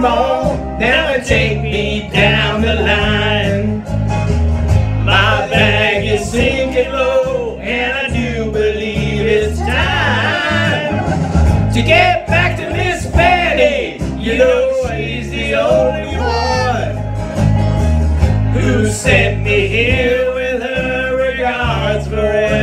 come on, now take me down the line. My bag is sinking low, and I do believe it's time to get back to Miss Fanny. You know she's the only one who sent me here with her regards for.